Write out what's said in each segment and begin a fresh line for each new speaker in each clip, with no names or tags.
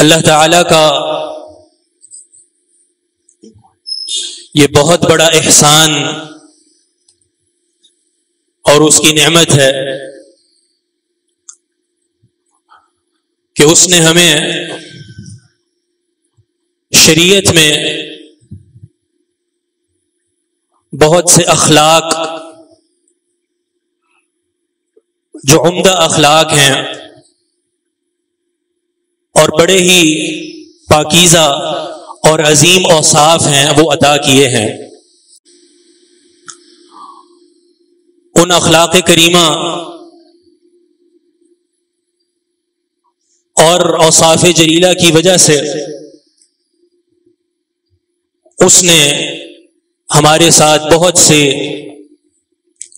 अल्लाह ताला का ये बहुत बड़ा एहसान और उसकी नेमत है कि उसने हमें शरीयत में बहुत से अखलाक, जो उम्दा अखलाक हैं और बड़े ही पाकिज़ा और अजीम और साफ़ हैं, वो अदा किए हैं। उन अखलाक करीमा और औसाफ जलीला की वजह से उसने हमारे साथ बहुत से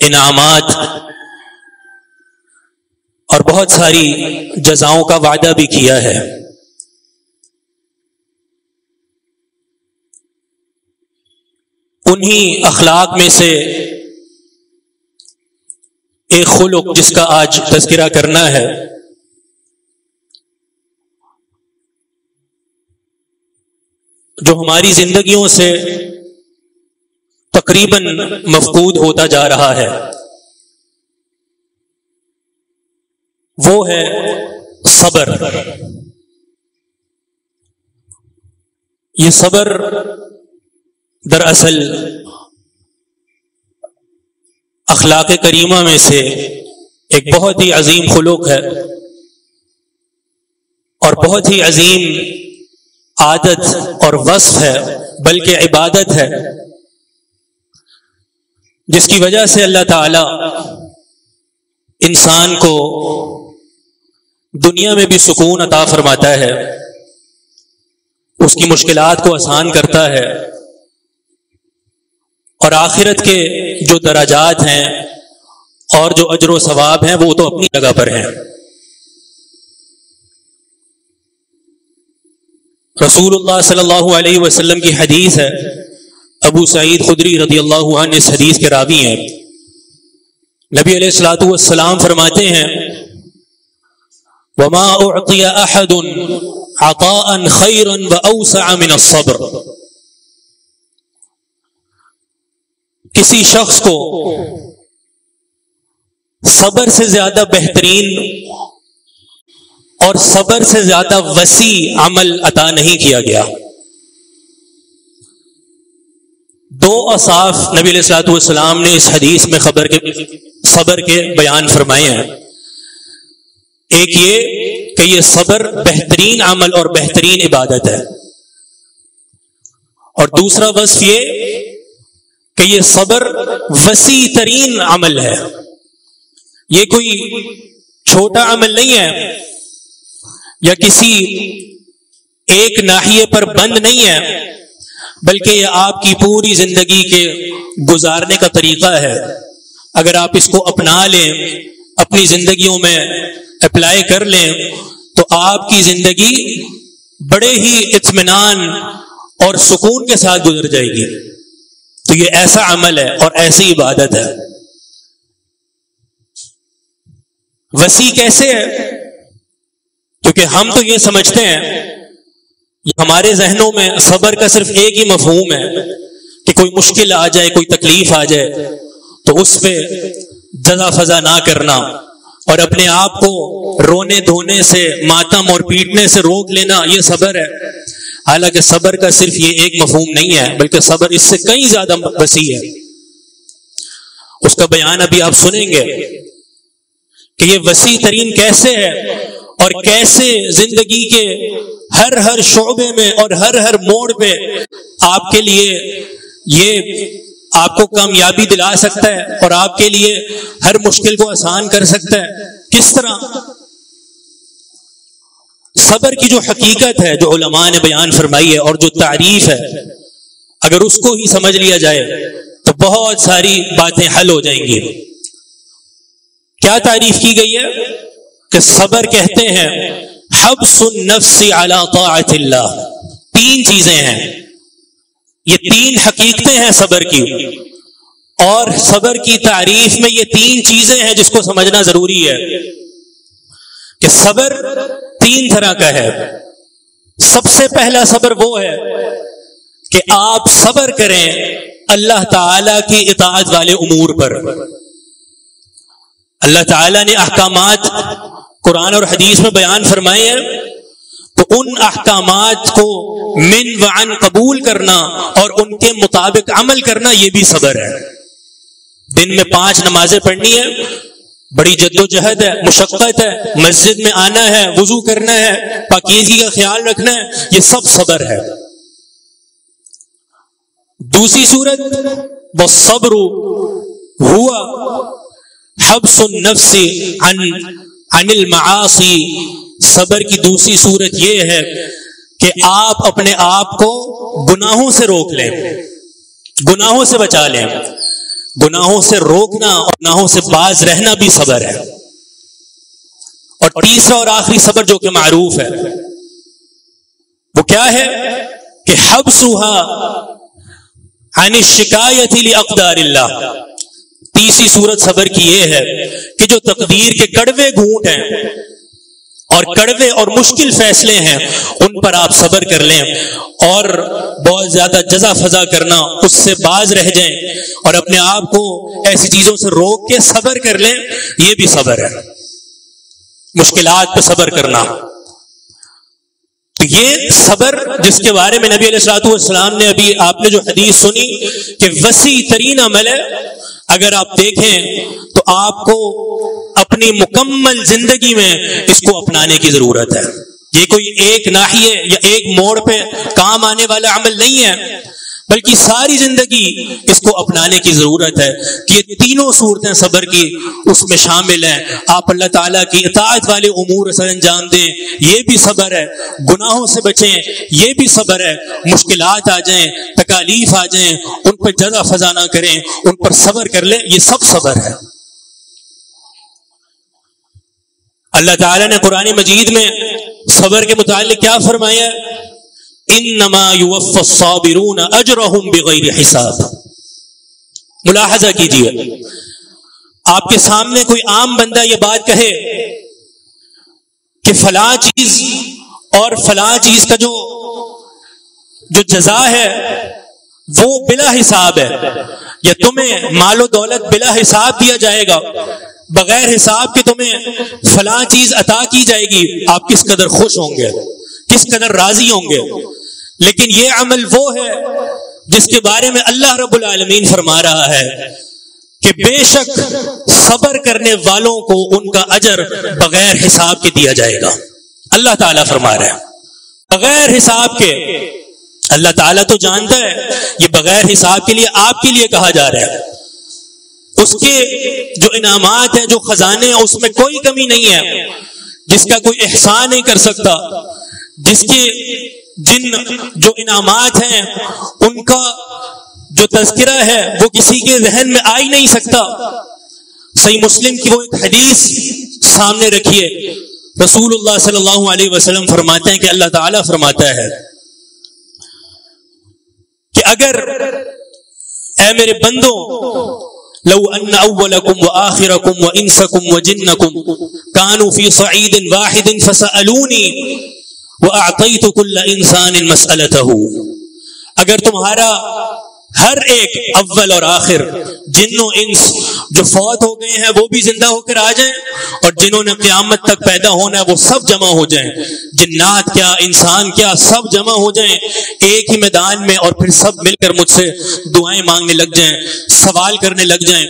इनामात और बहुत सारी जजाओं का वादा भी किया है। उन्हीं अखलाक में से एक खुलुक जिसका आज तस्करा करना है। जो हमारी जिंदगियों से तकरीबन मफकूद होता जा रहा है, वो है सबर। ये सबर दरअसल अखलाक करीमा में से एक बहुत ही अजीम खुलूक है और बहुत ही अजीम आदत और वस्फ है, बल्कि इबादत है। जिसकी वजह से अल्लाह ताला इंसान को दुनिया में भी सुकून अता फरमाता है, उसकी मुश्किलात को आसान करता है, और आखिरत के जो दराजात हैं और जो अजर सवाब हैं, वो तो अपनी जगह पर हैं। रसूलुल्लाह सल्लल्लाहु की हदीस है। अबू सईद खुदरी रदी अल्लाह इस हदीस के रावी हैं। नबी अलैहिस्सलाम फरमाते हैं किसी शख्स को सबर से ज़्यादा बेहतरीन और सबर से ज़्यादा वसी अमल अता नहीं किया गया। दो असाफ नबी सलाम ने इस हदीस में खबर के, सबर के बयान फरमाए हैं। एक ये कि ये सबर बेहतरीन अमल और बेहतरीन इबादत है। और दूसरा बस ये कि ये सबर वसी तरीन अमल है। ये कोई छोटा अमल नहीं है या किसी एक नाहिए पर बंद नहीं है, बल्कि यह आपकी पूरी ज़िंदगी के गुजारने का तरीका है। अगर आप इसको अपना लें, अपनी जिंदगियों में अप्लाई कर लें तो आपकी ज़िंदगी बड़े ही इत्मीनान और सुकून के साथ गुजर जाएगी। तो ये ऐसा अमल है और ऐसी इबादत है। वसी कैसे है? क्योंकि हम तो ये समझते हैं हमारे जहनों में सबर का सिर्फ़ एक ही मफहूम है कि कोई मुश्किल आ जाए, कोई तकलीफ़ आ जाए तो उस पर जजा फजा ना करना और अपने आप को रोने धोने से, मातम और पीटने से रोक लेना यह सबर है। हालाँकि सबर का सिर्फ़ ये एक मफहूम नहीं है, बल्कि सबर इससे कई ज़्यादा वसी है। उसका बयान अभी आप सुनेंगे कि ये वसी तरीन कैसे है? और कैसे ज़िंदगी के हर हर शोबे में और हर हर मोड़ पे आपके लिए ये आपको कामयाबी दिला सकता है और आपके लिए हर मुश्किल को आसान कर सकता है। किस तरह? सबर की जो हकीकत है जो उलमा ने बयान फरमाई है और जो तारीफ़ है अगर उसको ही समझ लिया जाए तो बहुत सारी बातें हल हो जाएँगी। क्या तारीफ़ की गई है? कि सबर कहते हैं हब सुन नफ्सी अला तीन चीज़ें हैं। ये तीन हकीकतें हैं सबर की। और सबर की तारीफ़ में ये तीन चीज़ें हैं जिसको समझना ज़रूरी है। कि सबर तीन तरह का है। सबसे पहला सबर वो है कि आप सबर करें अल्लाह ताला की इतात वाले उमूर पर। अल्लाह ताला ने अहकामात कुरान और हदीस में बयान फरमाए हैं तो उन अहकाम को मिन वन कबूल करना और उनके मुताबिक अमल करना यह भी सबर है। दिन में पाँच नमाजें पढ़नी है, बड़ी जद्दोजहद है, मुशक्क़त है, मस्जिद में आना है, वज़ू करना है, पाकिजगी का ख्याल रखना है, ये सब सबर है। दूसरी सूरत व सब्र हुआ हब्सुन नफ्सी अन अनिल मासी सबर की दूसरी सूरत यह है कि आप अपने आप को गुनाहों से रोक लें, गुनाहों से बचा लें, गुनाहों से रोकना और गुनाहों से बाज रहना भी सबर है। और तीसरा और आखिरी सबर जो कि मारूफ है, वो क्या है कि हब सुहा शिकायत अकदार तीसरी सूरत सबर की यह है कि जो तकदीर के कड़वे घूट हैं और कड़वे और मुश्किल फैसले हैं, उन पर आप सबर कर लें और बहुत ज़्यादा जजा फजा करना उससे बाज रह जाएँ और अपने आप को ऐसी चीज़ों से रोक के सबर कर लें, ये भी सबर है। मुश्किलात पर सबर करना। तो ये सबर जिसके बारे में नबी सलाम ने अभी आपने जो हदीस सुनी कि वसी तरीन अमल है अगर आप देखें तो आपको अपनी मुकम्मल ज़िंदगी में इसको अपनाने की ज़रूरत है। ये कोई एक नाहिए या एक मोड़ पे काम आने वाला अमल नहीं है। बल्कि सारी ज़िंदगी इसको अपनाने की ज़रूरत है कि ये तीनों सूरतें सबर की उसमें शामिल हैं। आप अल्लाह ताला की इतात वाले उमूर सर अंजाम दें। ये भी सबर है। गुनाहों से बचें। ये भी सबर है। मुश्किल आ जाएँ, तकालीफ आ जाएँ, उन पर जजा फजा ना करें, उन पर सबर कर लें। ये सब सबर है। अल्लाह ताला ने कुरानी मजीद में सबर के मुतालिक क्या फरमाया इन नमा अजरहम बगैर हिसाब मुलाहजा कीजिए आपके सामने कोई आम बंदा ये बात कहे कि फला चीज़ और फला चीज़ का जो जो जजा है वो बिला हिसाब है या तुम्हें मालो दौलत बिला हिसाब दिया जाएगा बगैर हिसाब के तुम्हें फला चीज़ अता की जाएगी आप किस कदर खुश होंगे किस कदर राज़ी होंगे। लेकिन ये अमल वो है, जिसके बारे में अल्लाह रब्बुल आलमीन फरमा रहा है कि बेशक सबर करने वालों को उनका अजर बगैर हिसाब के दिया जाएगा। अल्लाह ताला फरमा रहे हैं, बगैर हिसाब के। अल्लाह ताला तो जानता है, ये बगैर हिसाब के लिए आपके लिए कहा जा रहा है। उसके जो इनामात हैं, जो खजाने हैं, उसमें कोई कमी नहीं है, जिसका कोई एहसान नहीं कर सकता। जिसके जिन जो इनामात हैं, उनका जो तस्करा है, वो किसी के जहन में आ ही नहीं सकता। सही मुस्लिम की वो एक हदीस सामने रखिए। रसूलुल्लाह सल्लल्लाहु अलैहि वसल्लम फरमाते हैं कि अल्लाह ताला फरमाता है कि अगर ए मेरे बंदों आखिरकुम व इंसकुम व जिन्नकुम, कानू फ़ी सईदिन वाहिदिन फसअलूनी व आतईतु कुल्ल इंसान मसअलतहु अगर तुम्हारा हर एक अव्वल और आखिर जिन्नो इंस जो फौत हो गए हैं, वो भी ज़िंदा होकर आ जाएँ, और जिन्होंने क्यामत तक पैदा होना है, वो सब जमा हो जाएँ। जिन्नात क्या, इंसान क्या, सब जमा हो जाएँ, एक ही मैदान में और फिर सब मिलकर मुझसे दुआएँ मांगने लग जाएँ, सवाल करने लग जाएँ,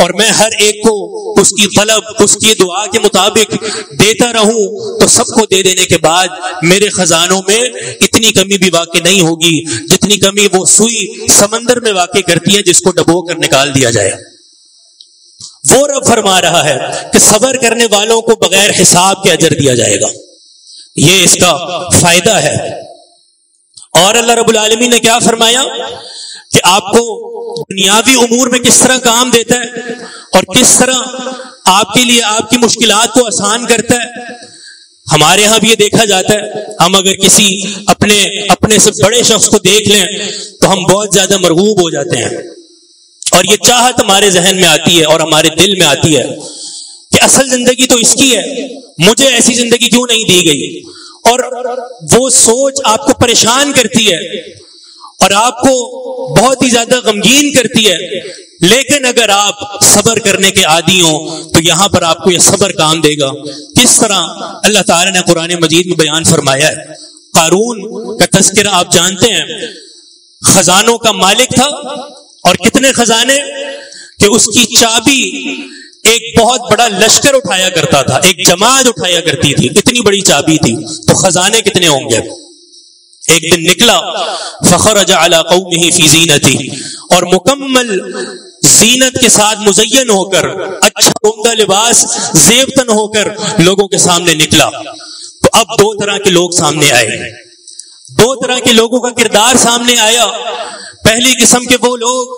और मैं हर एक को उसकी तलब, उसकी दुआ के मुताबिक देता रहूँ तो सबको दे देने के बाद मेरे खजानों में इतनी कमी भी वाकई नहीं होगी, जितनी कमी वो सुई समंदर में वाकई करती है जिसको डबो कर निकाल दिया जाए। वो रब फरमा रहा है कि सबर करने वालों को बगैर हिसाब के अजर दिया जाएगा। ये इसका फ़ायदा है। और अल्लाह रबुल ने क्या फरमाया कि आपको दुनियावी उमूर में किस तरह काम देता है और किस तरह आपके लिए आपकी मुश्किल को आसान करता है, हमारे यहाँ भी ये देखा जाता है। हम अगर किसी अपने अपने से बड़े शख्स को देख लें हम बहुत ज़्यादा मरगूब हो जाते हैं और ये चाहत हमारे जहन में आती है और हमारे दिल में आती है कि असल ज़िंदगी तो इसकी है, मुझे ऐसी ज़िंदगी क्यों नहीं दी गई? और वो सोच आपको परेशान करती है और आपको बहुत ही ज़्यादा गमगीन करती है। लेकिन अगर आप सबर करने के आदि हो तो यहाँ पर आपको यह सबर काम देगा। किस तरह अल्लाह ताला ने कुरान मजीद में बयान फरमाया है, कारून का तस्करा आप जानते हैं खजानों का मालिक था और कितने खजाने? कि उसकी चाबी एक बहुत बड़ा लश्कर उठाया करता था, एक जमात उठाया करती थी, इतनी बड़ी चाबी थी तो खजाने कितने होंगे? एक दिन निकला फखर अला कौमी फ़ी जीनती, और मुकम्मल जीनत के साथ मुजयन होकर अच्छा उमदा लिबास, जेबतन होकर लोगों के सामने निकला। तो अब दो तरह के लोग सामने आए। दो तरह के लोगों का किरदार सामने आया। पहली किस्म के वो लोग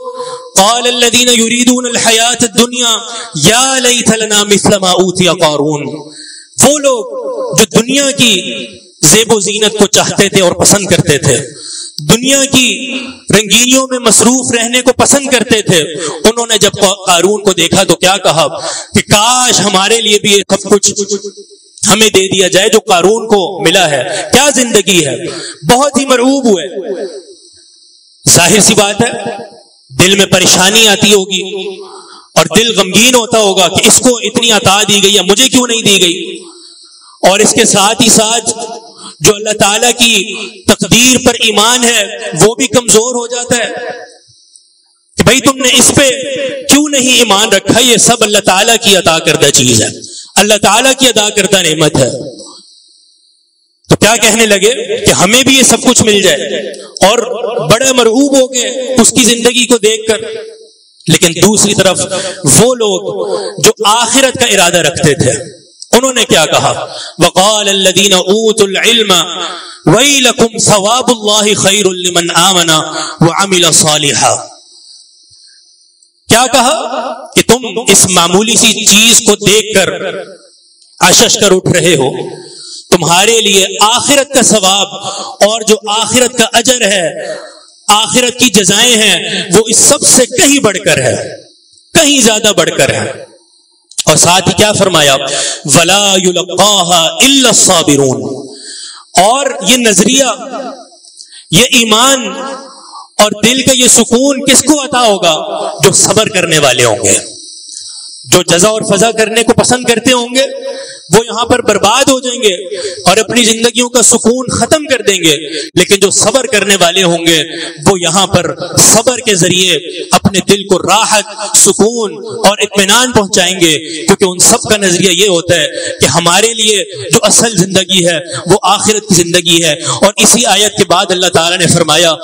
हयात दुनिया या वो लोग जो दुनिया की जेबो जीनत को चाहते थे और पसंद करते थे, दुनिया की रंगीनियों में मसरूफ रहने को पसंद करते थे, उन्होंने जब कारून को देखा तो क्या कहा कि, काश हमारे लिए भी सब कुछ हमें दे दिया जाए जो कारून को मिला है। क्या ज़िंदगी है? बहुत ही मरूब हुए। ज़ाहिर सी बात है, दिल में परेशानी आती होगी और दिल गमगीन होता होगा कि इसको इतनी अता दी गई है, मुझे क्यों नहीं दी गई? और इसके साथ ही साथ जो अल्लाह ताला की तकदीर पर ईमान है, वो भी कमज़ोर हो जाता है कि भाई तुमने इस पे क्यों नहीं ईमान रखा? ये सब अल्लाह ताला की अता करदा चीज़ है। अल्लाह ताला की अदा करता नेमत है। तो क्या कहने लगे कि हमें भी ये सब कुछ मिल जाए और बड़े मरहूब हो गए उसकी ज़िंदगी को देखकर। लेकिन दूसरी तरफ़ वो लोग जो आखिरत का इरादा रखते थे, उन्होंने क्या कहा? वकालदीन ऊतुल इल्म वही लकुम सवाबुल्लाह खैरुल्लिमन आमना व अमिल सालिहा। क्या कहा कि तुम इस मामूली सी चीज़ को देखकर आशश कर उठ रहे हो? तुम्हारे लिए आखिरत का सवाब और जो आखिरत का अजर है, आखिरत की जजाएँ हैं, वो इस सबसे कहीं बढ़कर है, कहीं ज़्यादा बढ़कर है। और साथ ही क्या फरमाया? वला साबिरून। और ये नज़रिया, ये ईमान और दिल का ये सुकून किसको अता होगा? जो सबर करने वाले होंगे। जो जजा और फजा करने को पसंद करते होंगे वो यहाँ पर बर्बाद हो जाएँगे और अपनी जिंदगियों का सुकून खत्म कर देंगे। लेकिन जो सबर करने वाले होंगे, वो यहाँ पर सबर के ज़रिए अपने दिल को राहत, सुकून और इतमान पहुंचाएँगे। क्योंकि उन सब का नज़रिया ये होता है कि हमारे लिए जो असल ज़िंदगी है, वो आखिरत की ज़िंदगी है। और इसी आयत के बाद अल्लाह ताला ने फरमाया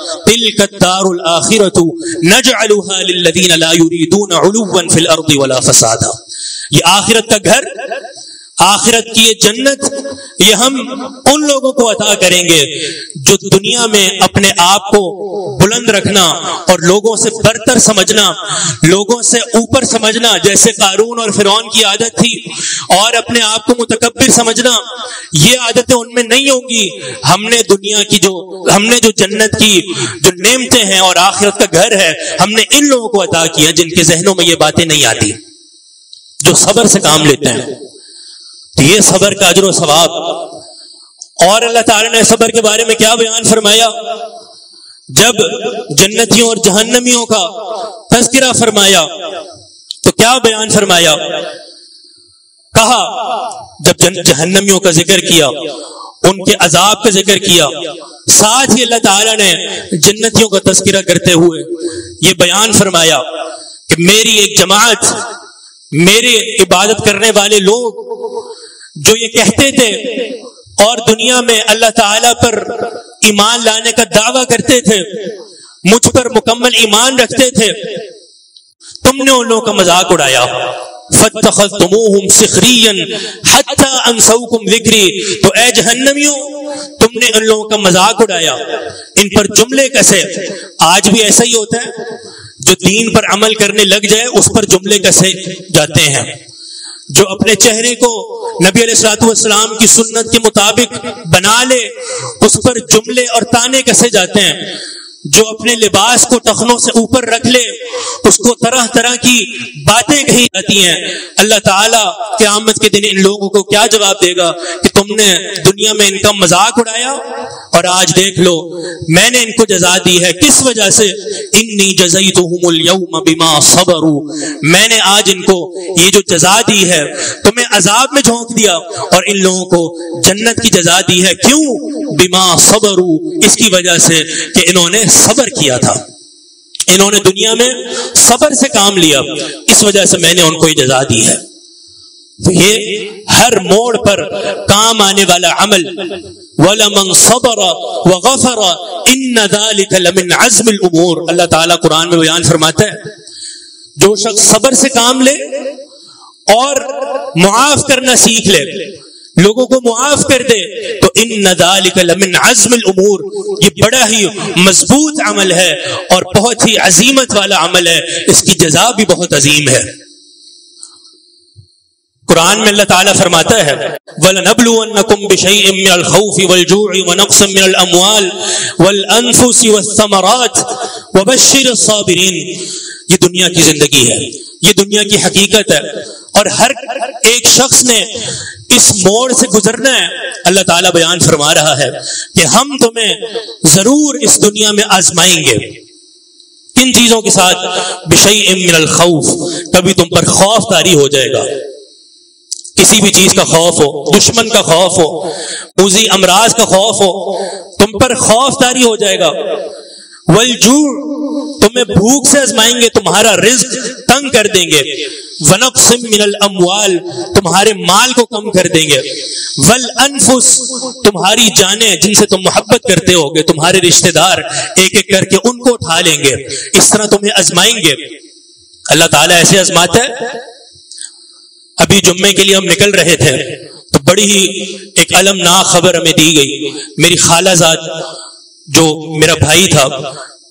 फसादा। ये आखिरत का घर आखिरत की ये जन्नत, ये हम उन लोगों को अता करेंगे जो दुनिया में अपने आप को बुलंद रखना और लोगों से बरतर समझना, लोगों से ऊपर समझना, जैसे कारून और फिर की आदत थी, और अपने आप को मुतकबिर समझना, ये आदतें उनमें नहीं होंगी। हमने दुनिया की जो, हमने जो जन्नत की, जो नेमते हैं और आखिरत का घर है, हमने इन लोगों को अता किया जिनके जहनों में ये बातें नहीं आती, जो सबर से काम लेते हैं। तो ये सबर का अजर सवाब। और अल्लाह ताला ने सबर के बारे में क्या बयान फरमाया? जब जन्नतियों और जहन्नमियों का तस्करा फरमाया तो क्या बयान फरमाया? कहा, जब जहन्नमियों का ज़िक्र किया, उनके अजाब का ज़िक्र किया, साथ ही अल्लाह ताला ने जन्नतियों का तस्करा करते हुए ये बयान फरमाया कि मेरी एक जमात, मेरे इबादत करने वाले लोग जो ये कहते थे, और दुनिया में अल्लाह ताला पर ईमान लाने का दावा करते थे, मुझ पर मुकम्मल ईमान रखते थे। तुमने उन लोगों का मज़ाक उड़ाया। तो तुमने उन लोगों का मज़ाक उड़ाया। इन पर जुमले कसे? आज भी ऐसा ही होता है। जो दीन पर अमल करने लग जाए, उस पर जुमले कसे जाते हैं। जो अपने चेहरे को नबी सलाम की सुन्नत के मुताबिक बना ले, उस पर जुमले और ताने कसे जाते हैं? जो अपने लिबास को टखनों से ऊपर रख ले, उसको तरह तरह की बातें कही जाती हैं। अल्लाह ताला क्यामत के दिन इन लोगों को क्या जवाब देगा कि तुमने दुनिया में इनका मज़ाक उड़ाया और आज देख लो, मैंने इनको जजा दी है। किस वजह से? इन्नी जजई तो बिमा सबरू। मैंने आज इनको ये जो जजा दी है, तुम्हें अजाब में झोंक दिया और इन लोगों को जन्नत की जजा दी है। क्यों? बिमा सबरू, इसकी वजह से कि इन्होंने सबर किया था। इन्होंने दुनिया में सबर से काम लिया। इस वजह से मैंने उनको जजा दी है। तो ये हर मोड़ पर काम आने वाला अमल वलमन सबर व गफर इन अजमिल उमूर। अल्लाह ताला कुरान में बयान फरमाता है, जो शख्स सबर से काम ले और मुआफ करना सीख ले लोगों को मुआफ कर दे तो इन नदालिकमिन अजमिल उमूर। ये बड़ा ही मज़बूत अमल है और बहुत ही अजीमत वाला अमल है। इसकी जजा भी बहुत अजीम है। कुरान में अल्लाह ताला फरमाता है वलनबलुवन्नकुम बिशैइन मिनल खौफि वल जू'i व नक्सिन मिनल अमवाल वल अनफुसि वस्समरात वबश्शिर साबिरीन। ये दुनिया की ज़िंदगी है, ये दुनिया की हकीकत है। और हर एक शख्स ने इस मोड़ से गुजरना है। अल्लाह ताला बयान फरमा रहा है कि हम तुम्हें ज़रूर इस दुनिया में आजमाएँगे। किन चीज़ों के साथ? बिशई खौफ। कभी तुम पर खौफ तारी हो जाएगा। किसी भी चीज़ का खौफ हो, दुश्मन का खौफ हो उजी अमराज का खौफ हो, तुम पर खौफ तारी हो जाएगा। वलजू तुम्हें भूख से आजमाएँगे, तुम्हारा रिज्क तंग कर देंगे। मिनल अमवाल, तुम्हारे माल को कम कर देंगे। वल अनफुस, तुम्हारी जाने जिनसे तुम मोहब्बत करते होगे, तुम्हारे रिश्तेदार एक एक करके उनको उठा लेंगे। इस तरह तुम्हें आजमाएँगे। अल्लाह ताला ऐसे आजमाता है। अभी जुम्मे के लिए हम निकल रहे थे तो बड़ी ही एक अलमनाक खबर हमें दी गई। मेरी खालाजाद जो मेरा भाई था,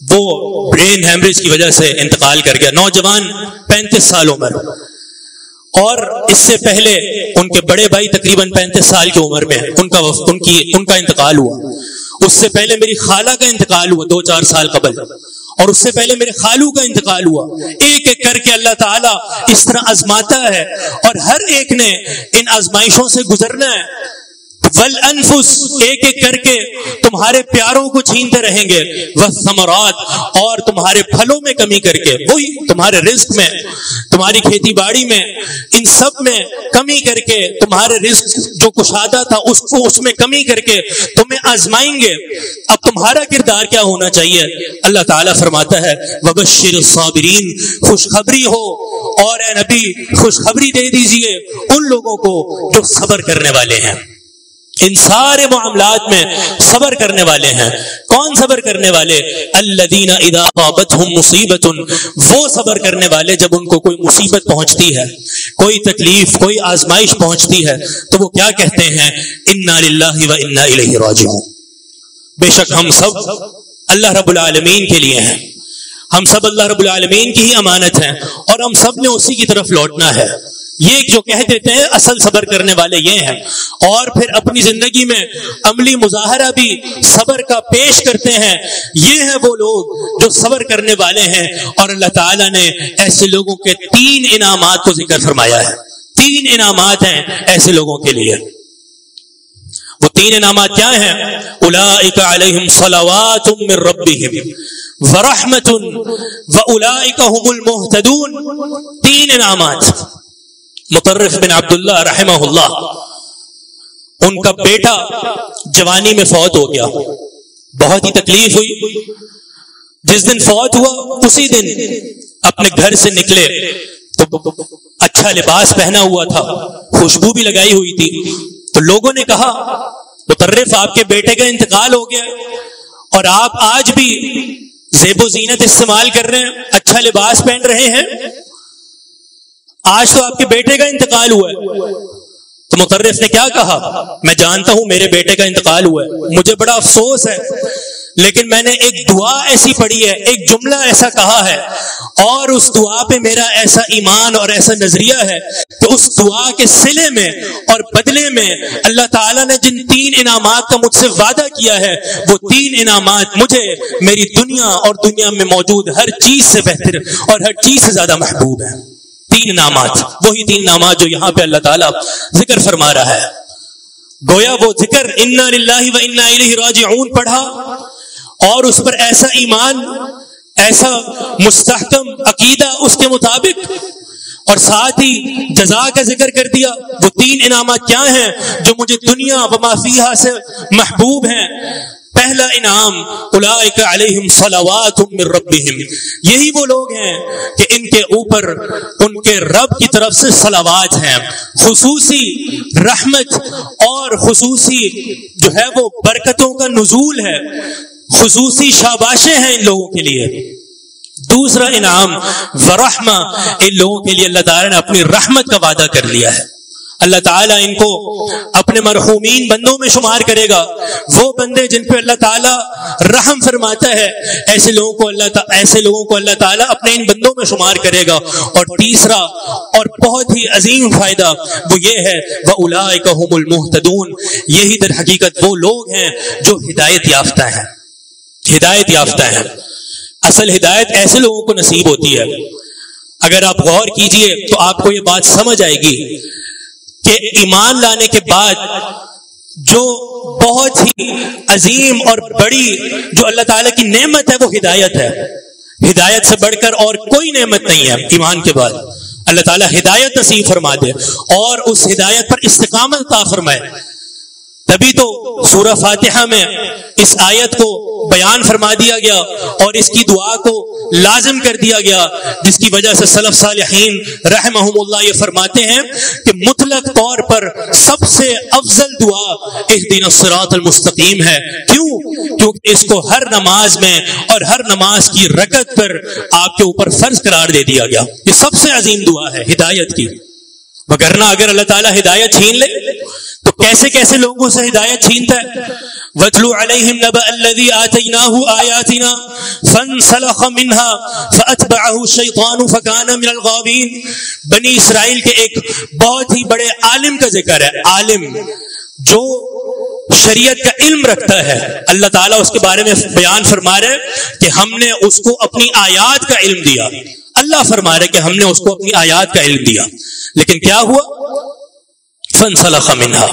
वो ब्रेन हेमरेज की वजह से इंतकाल कर गया। नौजवान पैंतीस साल उम्र। और इससे पहले उनके बड़े भाई तकरीबन पैंतीस साल की उम्र में उनका उनकी, उनका इंतकाल हुआ। उससे पहले मेरी खाला का इंतकाल हुआ, दो चार साल कबल। और उससे पहले मेरे खालू का इंतकाल हुआ। एक एक करके अल्लाह ताला इस तरह आजमाता है। और हर एक ने इन आजमाइशों से गुजरना है। वल अनफुस एक एक करके तुम्हारे प्यारों को छीनते रहेंगे। वह समरात और तुम्हारे फलों में कमी करके, वही तुम्हारे रिस्क में, तुम्हारी खेती बाड़ी में, इन सब में कमी करके तुम्हारे रिस्क जो कुशादा था उसको उसमें कमी करके तुम्हें आजमाएँगे। अब तुम्हारा किरदार क्या होना चाहिए? अल्लाह ताला फरमाता है वबशिर खुशखबरी हो और नबी, खुशखबरी दे दीजिए उन लोगों को जो सबर करने वाले हैं। इन सारे मामलात में सबर करने वाले हैं। कौन सबर करने वाले? हम मुसीबत वो सबर करने वाले जब उनको कोई मुसीबत पहुँचती है, कोई तकलीफ़, कोई आजमाइश पहुँचती है तो वो क्या कहते हैं? इन्ना व इन्ना राजिऊन। बेशक हम सब अल्लाह रब्बुल आलमीन के लिए हैं। हम सब अल्लाह रब्बुल आलमीन की ही अमानत हैं और हम सबने उसी की तरफ़ लौटना है। ये जो कह देते हैं, असल सबर करने वाले ये हैं। और फिर अपनी ज़िंदगी में अमली मुजाहरा भी सबर का पेश करते हैं। ये हैं वो लोग जो सबर करने वाले हैं। और अल्लाह ताला ने ऐसे लोगों के तीन इनामात को ज़िक्र फरमाया है। तीन इनामात हैं ऐसे लोगों के लिए। वो तीन इनामात क्या हैं? व उलाइका हुमुल तीन इनामात। मुतरफ बिन अब्दुल्ला रहमहुल्लाह, उनका बेटा जवानी में फौत हो गया। बहुत ही तकलीफ़ हुई। जिस दिन फौत हुआ, उसी दिन अपने घर से निकले। तो अच्छा लिबास पहना हुआ था, खुशबू भी लगाई हुई थी। तो लोगों ने कहा, मुतर्रफ, आपके बेटे का इंतकाल हो गया और आप आज भी जेबो जीनत इस्तेमाल कर रहे हैं अच्छा लिबास पहन रहे हैं? आज तो आपके बेटे का इंतकाल हुआ है। तो मुतर्रफ ने क्या कहा? मैं जानता हूँ मेरे बेटे का इंतकाल हुआ है। मुझे बड़ा अफसोस है। लेकिन मैंने एक दुआ ऐसी पढ़ी है, एक जुमला ऐसा कहा है, और उस दुआ पे मेरा ऐसा ईमान और ऐसा नज़रिया है कि उस दुआ के सिले में और बदले में अल्लाह ताला ने जिन तीन इनामात का मुझसे वादा किया है, वो तीन इनामात मुझे मेरी दुनिया और दुनिया में मौजूद हर चीज़ से बेहतर और हर चीज़ से ज़्यादा महबूब है। तीन नामात, वही तीन नामात जो यहाँ पे अल्लाह ताला ज़िक्र फरमा रहा है। गोया वो ज़िक्र, इन्ना व इन्ना राजिऊन पढ़ा, और उस पर ऐसा ईमान, ऐसा मुस्तहकम अकीदा उसके मुताबिक, और साथ ही जजा का ज़िक्र कर दिया, वो तीन इनाम क्या हैं जो मुझे दुनिया व माफिया से महबूब हैं? पहला इनाम रबिम यही वो लोग हैं कि इनके ऊपर, उनके रब की तरफ़ से सलावात हैं। खसूसी रहमत और खसूसी जो है वो बरकतों का नजूल है। खसूसी शाबाशे हैं इन लोगों के लिए। दूसरा इनाम, वरहमा, इन लोगों के लिए अल्लाह ताला ने अपनी रहमत का वादा कर लिया है। अल्लाह ताला इनको अपने मरहूमीन बंदों में शुमार करेगा। वो बंदे जिन पे अल्लाह ताला रहम फरमाता है, ऐसे लोगों को अल्लाह ऐसे लोगों को अल्लाह ताला अपने इन बंदों में शुमार करेगा। और तीसरा, और बहुत ही अजीम फ़ायदा वो ये है वह मुहतदून यही दर हकीकत वो लोग हैं जो हिदायत याफ्ता है। हिदायत याफ्ता है। असल हिदायत ऐसे लोगों को नसीब होती है। अगर आप गौर कीजिए तो आपको ये बात समझ आएगी कि ईमान लाने के बाद जो बहुत ही अजीम और बड़ी जो अल्लाह ताला की नेमत है, वो हिदायत है। हिदायत से बढ़कर और कोई नेमत नहीं है ईमान के बाद। अल्लाह ताला हिदायत नसीब फरमा दे और उस हिदायत पर इस्तकामत ता फरमाए। तभी तो सूरह फातिहा में इस आयत को बयान फरमा दिया गया और इसकी दुआ को लाजम कर दिया गया, जिसकी वजह से सलफ सालहीन रहमहुल्लाह ये फरमाते हैं कि मुतलक तौर पर सबसे अफजल दुआ इस दिन मुस्तकीम है। क्यों? क्योंकि इसको हर नमाज़ में और हर नमाज़ की रकत पर आपके ऊपर फ़र्ज़ करार दे दिया गया। ये सबसे अजीम दुआ है, हिदायत की। वगरना अगर अल्लाह ताला हिदायत छीन ले तो कैसे कैसे लोगों से हिदायत छीनता है? बनी इसराइल के एक बहुत ही बड़े आलिम का ज़िक्र है। आलिम जो शरीयत का इल्म रखता है। अल्लाह ताला उसके बारे में बयान फरमा रहे कि हमने उसको अपनी आयात का इल्म दिया। अल्लाह फरमा रहे कि हमने उसको अपनी आयात का इल्म दिया। लेकिन क्या हुआ? फनसलख मिनहा।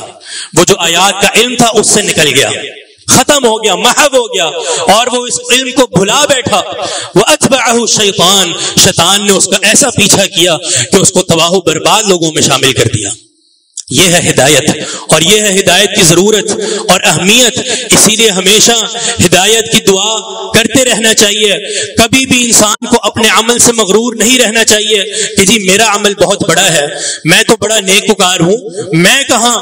वो जो आयात का इल्म था, उससे निकल गया। खत्म हो गया, महव हो गया। और वो इस इल्म को भुला बैठा। वह अजबाह शैतान। शैतान ने उसका ऐसा पीछा किया कि उसको तबाह बर्बाद लोगों में शामिल कर दिया। यह है हिदायत, और यह है हिदायत की ज़रूरत और अहमियत। इसीलिए हमेशा हिदायत की दुआ करते रहना चाहिए। कभी भी इंसान को अपने अमल से मगरूर नहीं रहना चाहिए कि जी, मेरा अमल बहुत बड़ा है, मैं तो बड़ा नेकुकार हूँ, मैं कहा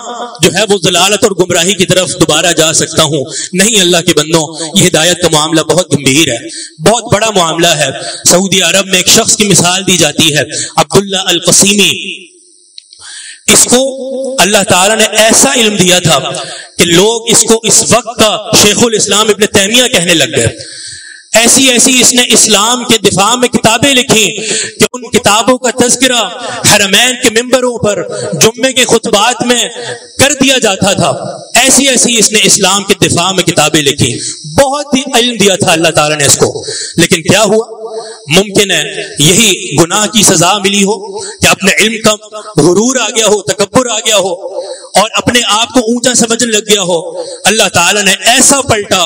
जो है वो जलालत और गुमराही की तरफ़ दोबारा जा सकता हूँ। नहीं, अल्लाह के बंदों, ये हिदायत का मामला बहुत गंभीर है, बहुत बड़ा मामला है। सऊदी अरब में एक शख्स की मिसाल दी जाती है, अब्दुल्ला अल कसीमी इसको अल्लाह ताला ने ऐसा इल्म दिया था कि लोग इसको इस वक्त का शेखुल इस्लाम इबन तैमिया कहने लग गए। ऐसी ऐसी इसने इस्लाम के दिफा में किताबें लिखी कि उन किताबों का तस्करा हरमैन के मेंबरों पर जुम्मे के खुतबात में कर दिया जाता था। ऐसी ऐसी इसने इस्लाम के दिफा में किताबें लिखी। बहुत ही इल्म दिया था अल्लाह ताला ने इसको। लेकिन क्या हुआ? मुमकिन है यही गुनाह की सजा मिली हो, कि अपने इल्म का गुरूर आ गया हो तकबर आ गया हो, और अपने आप को ऊँचा समझने लग गया हो। अल्लाह ताला ने ऐसा पलटा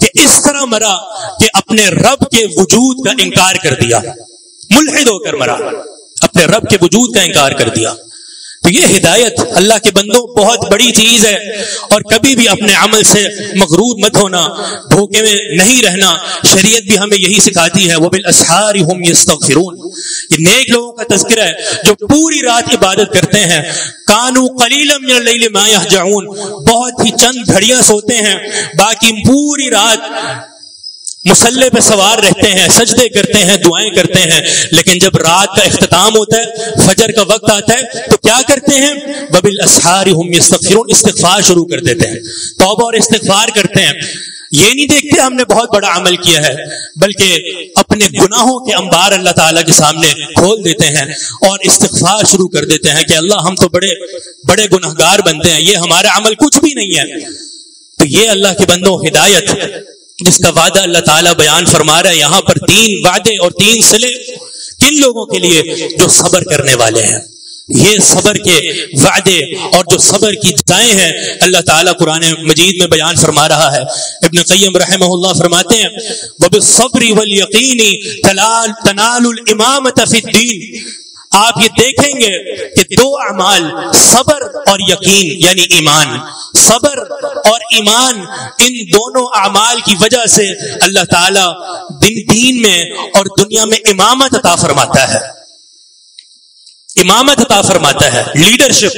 कि इस तरह मरा कि अपने रब के वजूद का इनकार कर दिया, मुलहिद होकर मरा, अपने रब के वजूद का इनकार कर दिया। तो ये हिदायत अल्लाह के बंदों बहुत बड़ी चीज़ है। और कभी भी अपने अमल से मगरूर मत होना, धोखे में नहीं रहना। शरीयत भी हमें यही सिखाती है वो बिल असहारी हम ये नेक लोगों का तस्करा है, जो पूरी रात इबादत करते हैं। कानू कलीलम माया जाऊन बहुत ही चंद घड़ियाँ सोते हैं, बाकी पूरी रात मुसल्ले पे सवार रहते हैं, सजदे करते हैं, दुआएँ करते हैं। लेकिन जब रात का अख्ताम होता है, फजर का वक्त आता है तो क्या करते हैं? बबिल इस्तफार शुरू कर देते हैं। तोबा और इस्तफार करते हैं। ये नहीं देखते हमने बहुत बड़ा अमल किया है, बल्कि अपने गुनाहों के अंबार अल्लाह ताला के सामने खोल देते हैं और इस्तफार शुरू कर देते हैं कि अल्लाह हम तो बड़े बड़े गुनहगार बनते हैं। ये हमारा अमल कुछ भी नहीं है। तो ये अल्लाह के बंदों, हिदायत जिसका वादा अल्लाह ताला बयान फरमा रहा है, यहाँ पर तीन वादे और तीन सिले किन लोगों के लिए जो सबर करने वाले हैं? ये सबर के वादे और जो सबर की जाए हैं, अल्लाह ताला कुरान मजीद में बयान फरमा रहा है। इब्न कय्यम रहमहुल्लाह फरमाते हैं, वब सब्री वल यकीनी तलाल तनालुल इमामत फिद्दीन आप ये देखेंगे कि दो अमाल, सबर और यकीन, यानी ईमान। सबर और ईमान, इन दोनों अमाल की वजह से अल्लाह ताला दिन दीन में और दुनिया में इमामत अता फरमाता है। इमामत अता फरमाता है। लीडरशिप,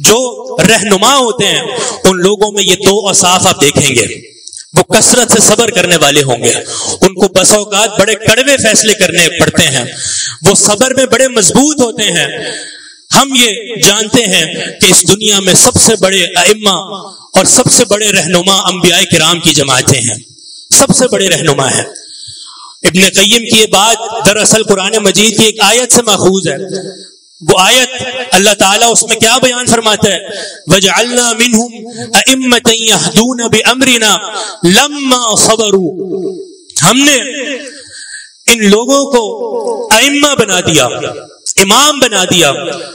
जो रहनुमा होते हैं, उन लोगों में ये दो असाफ आप देखेंगे। वो कसरत से सबर करने वाले होंगे। उनको बसौकात बड़े कड़वे फैसले करने पड़ते हैं। वो सबर में बड़े मज़बूत होते हैं। हम ये जानते हैं कि इस दुनिया में सबसे बड़े अम्मा और सबसे बड़े रहनुमा अम्बिया कराम की जमातें हैं। सबसे बड़े रहनुमा है। इब्न कय्यम की ये बात दरअसल कुरान मजीद की एक आयत से माखूज है। वो आयत अल्लाह ताला उसमें क्या बयान फरमाता है? वजअलना मिनहुम लम्मा हमने इन लोगों को अइम्मा बना दिया, इमाम बना दिया,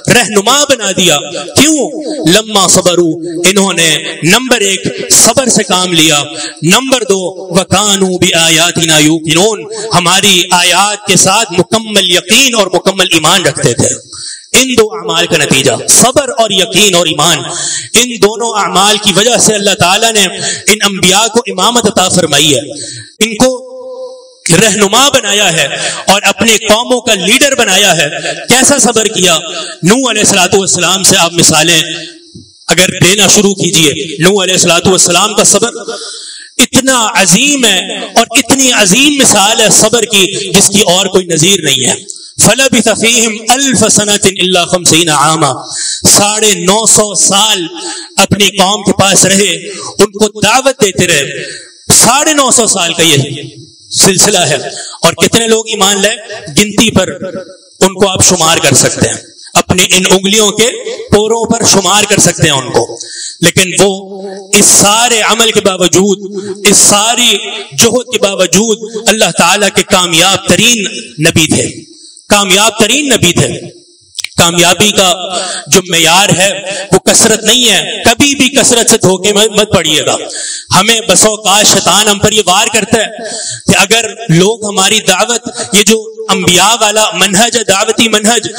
रहनुमा बना दिया। क्यों? लम्मा सबरू, इन्होंने नंबर एक सबर से काम लिया। नंबर दो, वकानू भी आयातिना यूकिनून। हमारी आयात के साथ मुकम्मल यकीन और मुकम्मल ईमान रखते थे। इन दो अमाल का नतीजा, सबर और यकीन और ईमान। इन दोनों अमाल की वजह से अल्लाह ताला ने इन अंबिया को इमामत अता फरमाई है। इनको रहनुमा बनाया है और अपने कौमों का लीडर बनाया है। कैसा सबर किया? नू सलाम से आप मिसालें। अगर देना शुरू कीजिए। नू सलाम का सबर। इतना अजीम है और इतनी अजीम मिसाल है सबर की, जिसकी और कोई नजीर नहीं है। फलब तफीम अल्फ आमा। साढ़े नौ सौ साल अपनी कौम के पास रहे, उनको दावत देते रहे। साढ़े नौ सौ साल का ये सिलसिला है। और कितने लोग ईमान लाए? गिनती पर उनको आप शुमार कर सकते हैं। अपने इन उंगलियों के पोरों पर शुमार कर सकते हैं उनको। लेकिन वो इस सारे अमल के बावजूद, इस सारी जोहद के बावजूद अल्लाह ताला के कामयाब तरीन नबी थे। कामयाब तरीन नबी थे। कामयाबी का जो मैार है, वो कसरत नहीं है। कभी भी कसरत से धोखे में मत पड़िएगा। हमें बसों का शैतान हम पर ये वार करता है कि अगर लोग हमारी दावत, ये जो अंबिया वाला मनहज, दावती मनहज,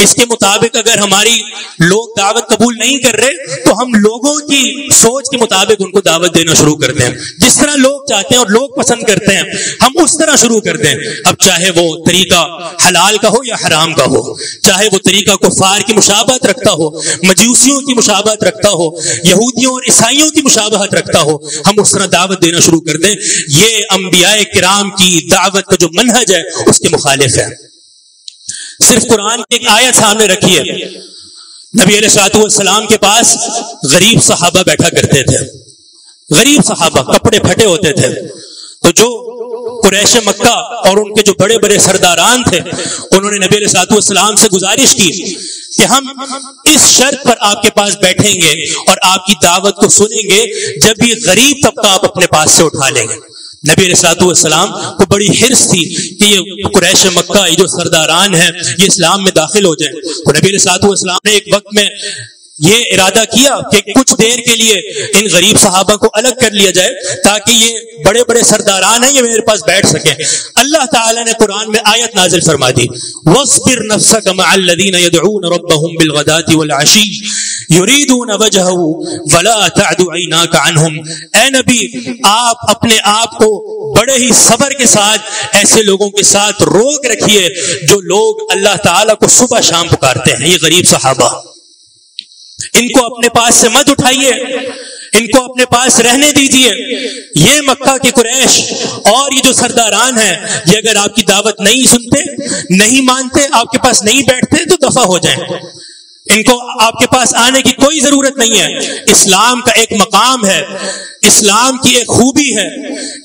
इसके मुताबिक अगर हमारी लोग दावत कबूल नहीं कर रहे तो हम लोगों की सोच के मुताबिक उनको दावत देना शुरू करते हैं जिस तरह लोग चाहते हैं और लोग पसंद करते हैं, हम उस तरह शुरू करते हैं अब चाहे वो तरीका हलाल का हो या हराम का हो, चाहे वो तरीका कुफार की मुशाबत रखता हो, मजूसियों की मुशाबत रखता हो, यहूदियों और ईसाइयों की मुशाबहत रखता हो, हम उस तरह दावत देना शुरू कर दें। ये अम्बिया कराम की दावत का जो मनहज है, उसके मुखालिफ है सिर्फ़ कुरान की एक आयत सामने रखी है। नबी सलाम के पास गरीब सहाबा बैठा करते थे। गरीब सहाबा कपड़े फटे होते थे। तो जो कुरैश मक्का और उनके जो बड़े बड़े सरदारान थे, उन्होंने नबी सलाम से गुजारिश की कि हम इस शर्त पर आपके पास बैठेंगे और आपकी दावत को सुनेंगे, जब ये गरीब तबका आप अपने पास से उठा लेंगे। नबी सलाम को बड़ी हिरस थी कि ये कुरैश मक्का, ये जो सरदारान है, ये इस्लाम में दाखिल हो जाए। तो नबी सलाम ने एक वक्त में ये इरादा किया कि कुछ देर के लिए इन गरीब सहाबा को अलग कर लिया जाए, ताकि ये बड़े बड़े सरदारान हैं, ये मेरे पास बैठ सके। अल्लाह ताला ने कुरान में आयत नाजिल फरमा दी, वस्बिर नफ्सक मअल्लदीन युरीदून वजहहु वला तअदु ऐनाका ए नबी आप अपने आप को बड़े ही सबर के साथ ऐसे लोगों के साथ रोक रखिए जो लोग अल्लाह ताला को सुबह शाम पुकारते हैं ये गरीब सहाबा इनको अपने पास से मत उठाइए इनको अपने पास रहने दीजिए ये मक्का की कुरैश और ये जो सरदारान है ये अगर आपकी दावत नहीं सुनते नहीं मानते आपके पास नहीं बैठते तो दफ़ा हो जाए इनको आपके पास आने की कोई ज़रूरत नहीं है। इस्लाम का एक मकाम है। इस्लाम की एक खूबी है।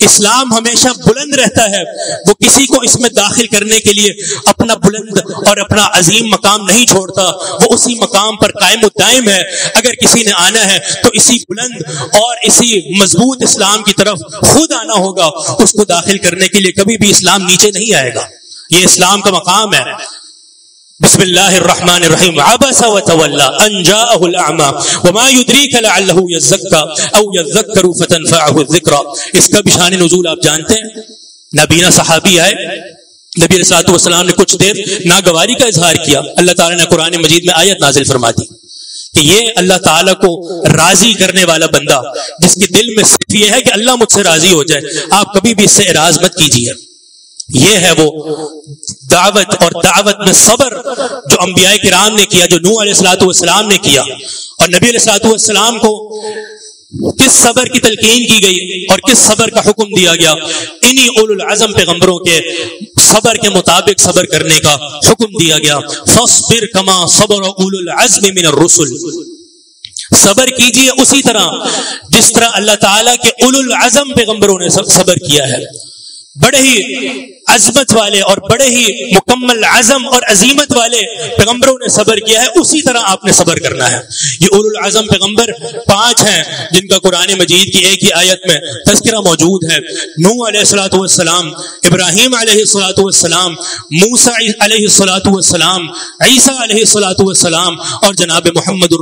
इस्लाम हमेशा बुलंद रहता है। वो किसी को इसमें दाखिल करने के लिए अपना बुलंद और अपना अजीम मकाम नहीं छोड़ता। वो उसी मकाम पर कायम दायम है। अगर किसी ने आना है तो इसी बुलंद और इसी मज़बूत इस्लाम की तरफ़ खुद आना होगा। उसको दाखिल करने के लिए कभी भी इस्लाम नीचे नहीं आएगा। ये इस्लाम का मकाम है। बिस्मिल्लाहिर्रहमानिर्रहीम अबसा व तवल्ला अन जाअहुल अमा वमा युद्रीक लअल्लहु यज़क्का औ यज़क्करु फतनफअहु ज़िक्रा इसका भी शान नुज़ूल आप जानते हैं नबीना सहाबी आए नबी वसलाम ने कुछ देर नागवारी का इजहार किया अल्लाह ताला ने कुरान मजीद में आयत नाजिल फरमा दी कि ये अल्लाह ताला को राज़ी करने वाला बंदा जिसके दिल में सिर्फ़ ये है कि अल्लाह मुझसे राज़ी हो जाए आप कभी भी इससे एराज मत कीजिए ये है वो दावत और दावत में सबर जो अम्बिया के राम ने किया, जो नू सलाम ने किया। और नबी सलाम को किस सबर की तलकीन की गई और किस सबर का हुक्म दिया गया? इन्हीं उल आज़म पैगम्बरों के सबर के मुताबिक सबर करने का हुक्म दिया गया। फसबिर कमा सबर उल आज़म मिन रसुल। सबर कीजिए उसी तरह जिस तरह अल्लाह ताला के उल आज़म पैगम्बरों ने सबर किया है। बड़े ही अजमत वाले और बड़े ही मुकम्मल आज़म और अजीमत वाले पैगंबरों ने सबर किया है, उसी तरह आपने सबर करना है। ये उल आज़म पैगंबर पाँच हैं, जिनका कुरान मजीद की एक ही आयत में तस्करा मौजूद है। नू सलाम इब्राहिम सलाम मूसा सलाम ईसा सलाम और जनाब मोहम्मद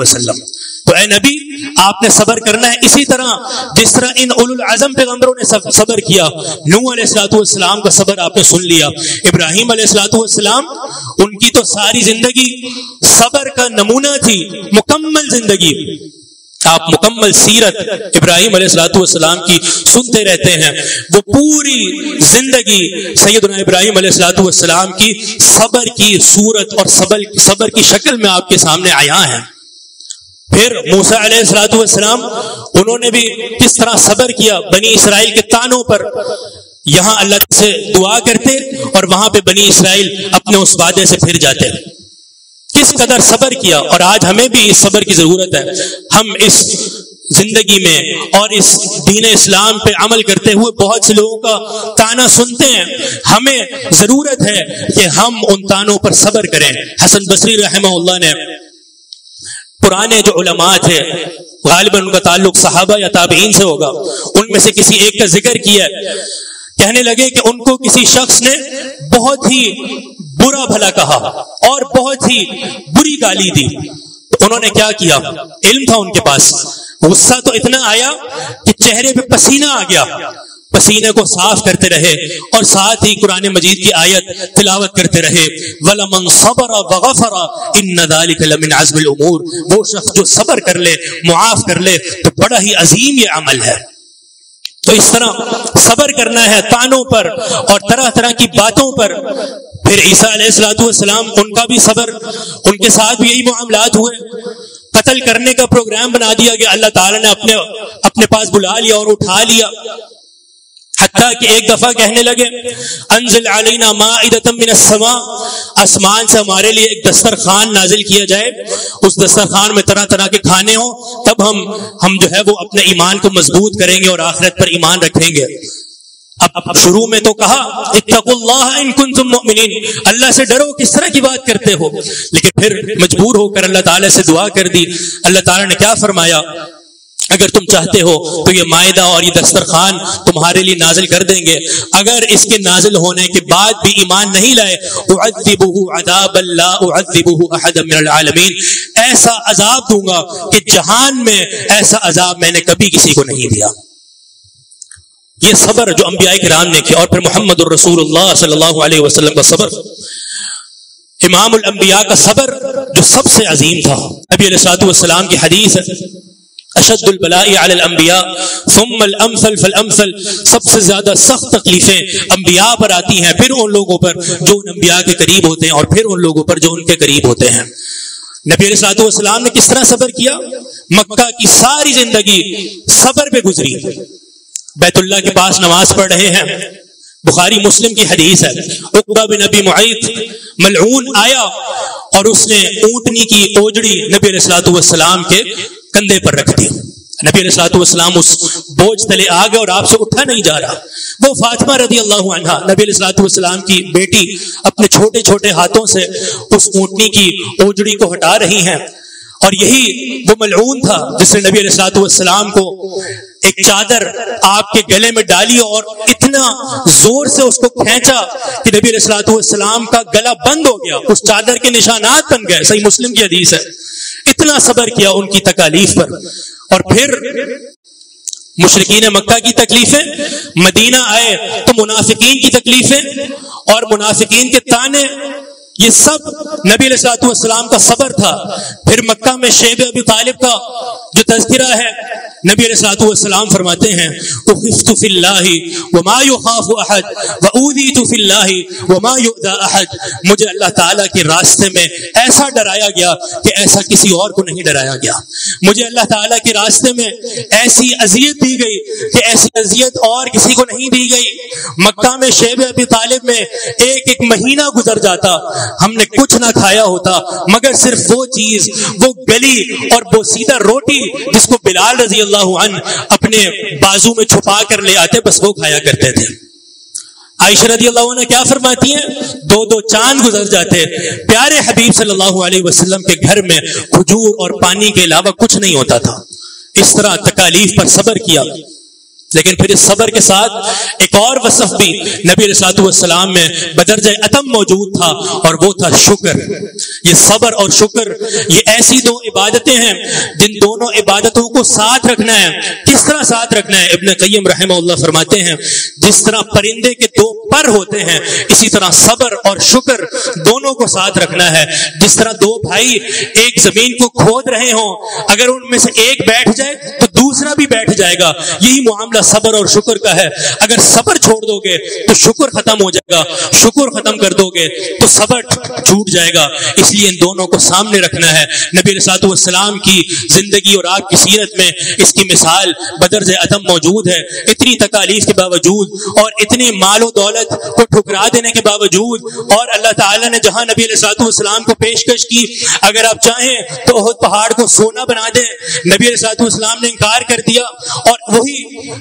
वसल्लम। तो ए नबी, आपने सबर करना है इसी तरह, जिस तरह इन उल आज़म पैगंबरों ने सबर किया नू अलैहिस्सलाम का सबर आपने सुन लिया, इब्राहिम अलैहिस्सलाम उनकी तो सारी ज़िंदगी सबर का नमूना थी, मुकम्मल ज़िंदगी। आप मुकम्मल सीरत इब्राहिम अलैहिस्सलाम की सुनते रहते हैं, वो पूरी ज़िंदगी सैयदना इब्राहिम अलैहिस्सलाम की सबर की सूरत और सबर सबर की शक्ल में आपके सामने आया है। फिर मूसा सलाम उन्होंने भी किस तरह सबर किया बनी इसराइल के तानों पर। यहाँ अल्लाह से दुआ करते और वहाँ पे बनी इसराइल अपने उस वादे से फिर जाते किस कदर सबर किया और आज हमें भी इस सबर की ज़रूरत है। हम इस ज़िंदगी में और इस दीन इस्लाम पे अमल करते हुए बहुत से लोगों का ताना सुनते हैं। हमें ज़रूरत है कि हम उन तानों पर सबर करें। हसन बसरी रहमा ने पुराने जो उलमा थे गालिबन उनका ताल्लुक सहाबा या ताबीन से होगा। उनमें से किसी एक का ज़िक्र किया। कहने लगे कि उनको किसी शख्स ने बहुत ही बुरा भला कहा और बहुत ही बुरी गाली दी। तो उन्होंने क्या किया? इल्म था उनके पास। गुस्सा तो इतना आया कि चेहरे पे पसीना आ गया। पसीने को साफ़ करते रहे और साथ ही कुरान मजीद की आयत तिलावत करते रहे। सबरा वो शख्स जो सबर कर ले, मुआफ कर ले तो बड़ा ही अजीम ये अमल है। तो इस तरह सबर करना है तानों पर और तरह तरह की बातों पर। फिर ईसा उनका भी सबर, उनके साथ भी यही मामलात हुए। कत्ल करने का प्रोग्राम बना दिया गया। अल्लाह ताला ने अपने अपने पास बुला लिया और उठा लिया। हत्या कि एक दफ़ा कहने लगे अनजिल अलीना माइदतमिनसमा आसमान से हमारे लिए एक दस्तरखान नाजिल किया जाए। उस दस्तरखान में तरह तरह के खाने हों, तब हम हम जो है वो अपने ईमान को मज़बूत करेंगे और आखिरत पर ईमान रखेंगे। अब अब शुरू में तो कहा अल्लाह से डरो किस तरह की बात करते हो। लेकिन फिर मजबूर होकर अल्लाह ताला से दुआ कर दी। अल्लाह ताला ने क्या फरमाया? अगर तुम चाहते हो तो ये मायदा और ये दस्तरखान तुम्हारे लिए नाजिल कर देंगे। अगर इसके नाजिल होने के बाद भी ईमान नहीं लाए आलमीन। ऐसा अजाब दूँगा कि जहान में ऐसा अजाब मैंने कभी किसी को नहीं दिया। ये सबर जो अम्बिया राम ने किया और फिर मोहम्मद वसल्लम का सबर। इमाम का सबर जो सबसे अजीम था। नबी सलाम की हदीस है अशदुलबलाबिया सबसे ज़्यादा सख्त तकलीफें अम्बिया पर आती हैं, फिर उन लोगों पर जो उन अम्बिया के करीब होते हैं और फिर उन लोगों पर जो उनके करीब होते हैं। नबी सलाम ने किस तरह सबर किया? मक्का की सारी ज़िंदगी सबर पे गुजरी। बैतुल्ला के पास नमाज़ पढ़ रहे हैं। बुखारी मुस्लिम की हदीस है। उकबा बिन नबी मुईत मलून आया और उसने ऊंटनी की ओजड़ी नबी सलाम के कंधे पर रख दी। नबी सलाम उस बोझ तले आ गए और आपसे उठा नहीं जा रहा। वो फातिमा रदी अल्लाह नबी सलाम की बेटी, अपने छोटे छोटे हाथों से उस ऊंटनी की ओजड़ी को हटा रही हैं। और यही वो मलून था जिसने नबी सलाम को एक चादर आपके गले में डाली और इतना ज़ोर से उसको खींचा कि नबी सलाम का गला बंद हो गया। उस चादर के निशानात बन गए। सही मुस्लिम की हदीस है। इतना सबर किया उनकी तकालीफ पर। और फिर मुशरकिन मक्का की तकलीफें, मदीना आए तो मुनाफिकीन की तकलीफें और मुनाफिकीन के ताने ये सब नबी सलाम का सबर था। फिर मक्का में शेब अबी तालिब का जो तस्करा है, नबी सलाम फरमाते हैं मुझे अल्लाह ताला के रास्ते में ऐसा डराया गया कि ऐसा किसी और को नहीं डराया गया। मुझे अल्लाह ताला के रास्ते में ऐसी अजियत दी गई कि ऐसी अजियत और किसी को नहीं दी गई। मक्का में शेब अबी तालिब में एक एक महीना गुजर जाता, हमने कुछ ना खाया होता, मगर सिर्फ़ वो चीज़, वो गली और सीधा रोटी जिसको बिलाल रज़ी अल्लाह अपने बाजू में छुपा कर ले आते, बस वो खाया करते थे। आयशा रदी अल्लाह ने क्या फरमाती है? दो दो चाँद गुजर जाते। प्यारे हबीब सल्लल्लाहु अलैहि वसल्लम के घर में खजूर और पानी के अलावा कुछ नहीं होता था। इस तरह तकालीफ पर सबर किया। लेकिन फिर इस सबर के साथ एक और वसफ भी नबी सलाम में बदरज अतम मौजूद था, और वो था शुक्र। ये सबर और शुक्र, ये ऐसी दो इबादतें हैं जिन दोनों इबादतों को साथ रखना है। किस तरह साथ रखना है? इबन कईम रहम फरमाते हैं जिस तरह परिंदे के दो पर होते हैं, इसी तरह सबर और शुक्र दोनों को साथ रखना है। जिस तरह दो भाई एक ज़मीन को खोद रहे हों, अगर उनमें से एक बैठ जाए तो दूसरा भी बैठ जाएगा। यही मामला सबर और शुक्र का है। अगर सबर छोड़ दोगे तो शुक्र खत्म हो जाएगा। शुक्र खत्म कर दोगे तो सबर छूट जाएगा। इसलिए इन दोनों को सामने रखना है। नबी सलाम की ज़िंदगी और आपकी सीरत में इसकी मिसाल बदर से अदम मौजूद है। इतनी तकालीफ के बावजूद और इतनी मालो दौलत को ठुकरा देने के बावजूद और अल्लाह ताला ने जहाँ नबी सलाम को पेशकश की, अगर आप चाहें तो पहाड़ को सोना बना दें। नबी सलाम ने इनकार कर दिया और वही